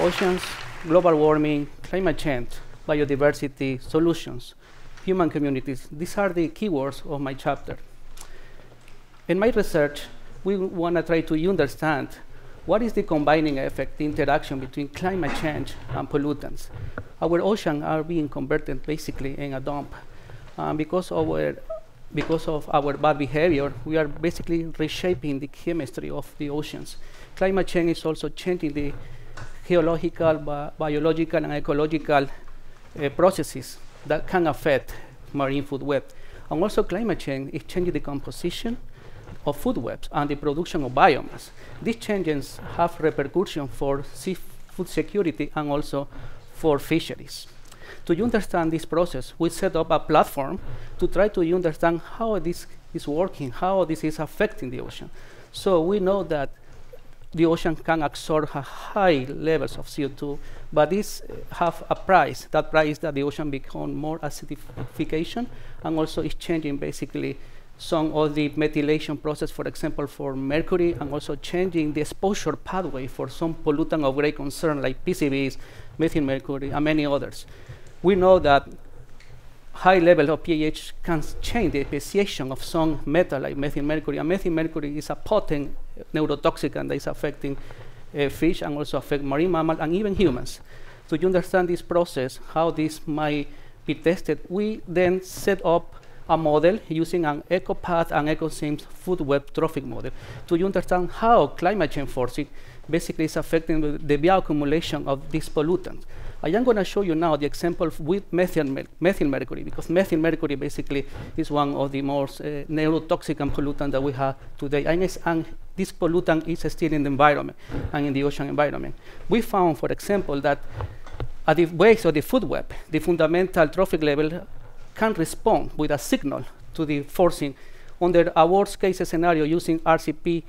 Oceans, global warming, climate change, biodiversity, solutions, human communities. These are the keywords of my chapter. In my research, we want to try to understand what is the combining effect, the interaction between climate change and pollutants. Our oceans are being converted basically in a dump. Um, because, of our, because of our bad behavior, we are basically reshaping the chemistry of the oceans. Climate change is also changing the geological, bi biological, and ecological uh, processes that can affect marine food web. And also climate change is changing the composition of food webs and the production of biomass. These changes have repercussions for seafood security and also for fisheries. To understand this process, we set up a platform to try to understand how this is working, how this is affecting the ocean. So we know that the ocean can absorb high levels of CO2, but this uh, have a price. That price that the ocean become more acidification, and also is changing basically some of the methylation process, for example, for mercury, and also changing the exposure pathway for some pollutant of great concern like PCBs, methyl mercury, and many others. We know that high level of pH can change the speciation of some metal like methyl mercury. And methyl mercury is a potent neurotoxicant that is affecting uh, fish and also affect marine mammals and even humans. So you understand this process, how this might be tested, we then set up a model using an EcoPath and EcoSIMS food web trophic model to understand how climate change forcing basically is affecting the, bioaccumulation of these pollutants. I am going to show you now the example with methyl, methyl mercury, because methyl mercury basically is one of the most uh, neurotoxic pollutants that we have today. And, and, this pollutant is still in the environment and in the ocean environment. We found, for example, that at the base of the food web, the fundamental trophic level can respond with a signal to the forcing under a worst case scenario using RCP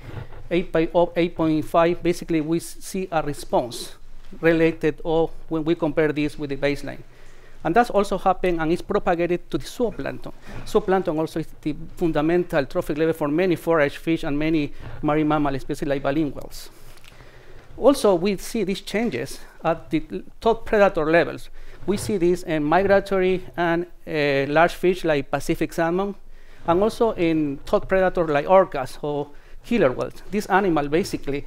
8.5, basically we see a response related or when we compare this with the baseline. And that's also happened and is propagated to the zooplankton. Zooplankton also is the fundamental trophic level for many forage fish and many marine mammal species like baleen whales. Also, we see these changes at the top predator levels. We see this in migratory and uh, large fish like Pacific salmon, and also in top predators like orcas or killer whales. These animals basically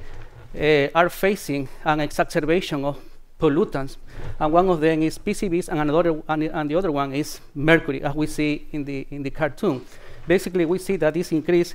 uh, are facing an exacerbation of pollutants, and one of them is PCBs, and another and, and the other one is mercury, as we see in the in the cartoon. Basically, we see that this increase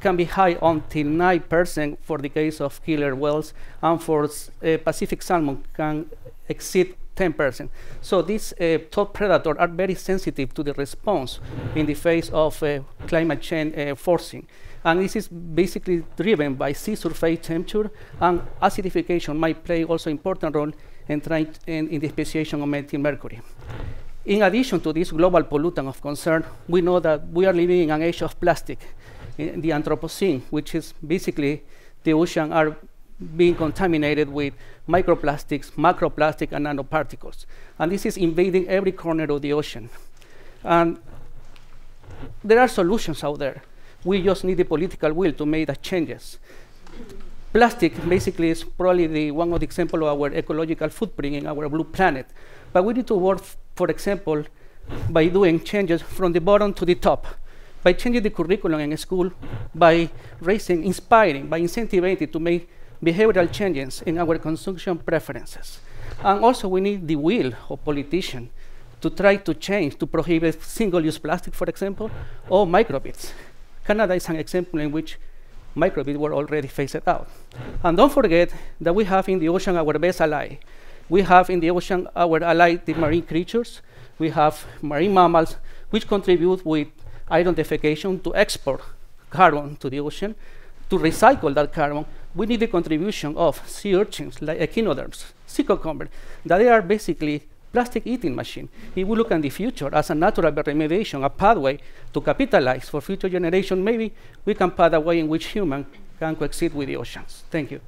can be high until 9% for the case of killer whales, and for uh, Pacific salmon can exceed 10%. So these uh, top predators are very sensitive to the response in the face of uh, climate change uh, forcing. And this is basically driven by sea surface temperature, and acidification might play also important role in, trying in, in the speciation of methyl mercury. In addition to this global pollutant of concern, we know that we are living in an age of plastic, in the Anthropocene, which is basically the ocean are being contaminated with microplastics, macroplastic, and nanoparticles. And this is invading every corner of the ocean. And there are solutions out there. We just need the political will to make the changes. Plastic basically is probably the one of the example of our ecological footprint in our blue planet. But we need to work, for example, by doing changes from the bottom to the top, by changing the curriculum in school, by raising, inspiring, by incentivizing to make behavioral changes in our consumption preferences. And also we need the will of politicians to try to change, to prohibit single-use plastic, for example, or microbeads. Canada is an example in which microbeads were already phased out. And don't forget that we have in the ocean our best ally. We have in the ocean our ally, the marine creatures. We have marine mammals, which contribute with iron defecation to export carbon to the ocean, to recycle that carbon, we need the contribution of sea urchins like echinoderms, sea cucumbers, that they are basically plastic eating machine. If we look at the future as a natural remediation, a pathway to capitalize for future generation, maybe we can path a way in which humans can coexist with the oceans. Thank you.